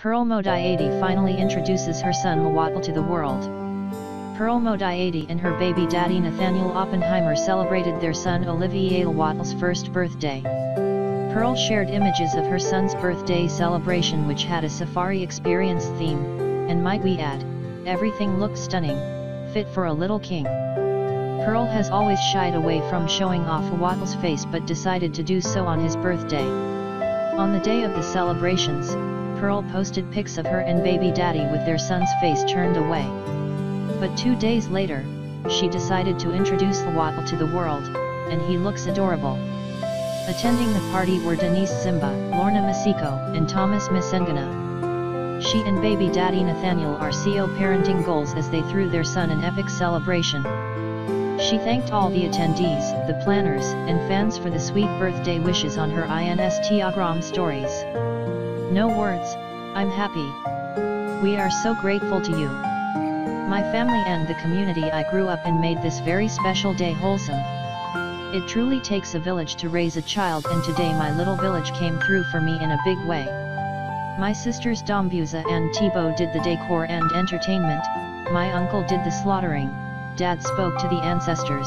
Pearl Modiadie finally introduces her son Lewatle to the world. Pearl Modiadie and her baby daddy Nathaniel Oppenheimer celebrated their son Olivier Lewatle's first birthday. Pearl shared images of her son's birthday celebration which had a safari experience theme, and might we add, everything looked stunning, fit for a little king. Pearl has always shied away from showing off Lewatle's face but decided to do so on his birthday. On the day of the celebrations, Pearl posted pics of her and baby daddy with their son's face turned away. But two days later, she decided to introduce the Lewatle to the world, and he looks adorable. Attending the party were Denise Zimba, Lorna Maseko, and Thomas Msengana. She and baby daddy Nathaniel are CO parenting goals as they threw their son an epic celebration. She thanked all the attendees, the planners, and fans for the sweet birthday wishes on her Instagram stories. No words, I'm happy. We are so grateful to you. My family and the community I grew up in made this very special day wholesome. It truly takes a village to raise a child and today my little village came through for me in a big way. My sisters Dombuza and Thibaut did the decor and entertainment, my uncle did the slaughtering, dad spoke to the ancestors,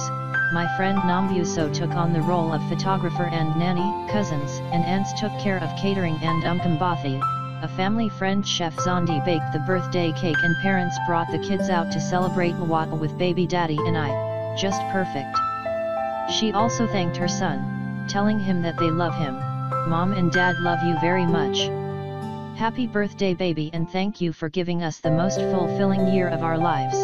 my friend Nambuso took on the role of photographer and nanny, cousins and aunts took care of catering and Umqombothi, a family friend chef Zondi baked the birthday cake and parents brought the kids out to celebrate Lewatle with baby daddy and I, just perfect. She also thanked her son, telling him that they love him, mom and dad love you very much. Happy birthday baby and thank you for giving us the most fulfilling year of our lives.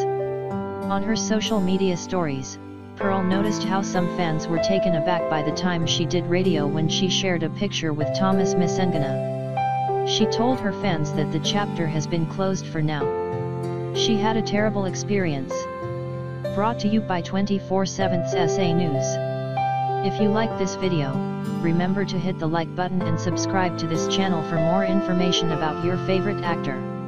On her social media stories, Pearl noticed how some fans were taken aback by the time she did radio when she shared a picture with Thomas Msengana. She told her fans that the chapter has been closed for now. She had a terrible experience. Brought to you by 24-7's SA News. If you like this video, remember to hit the like button and subscribe to this channel for more information about your favorite actor.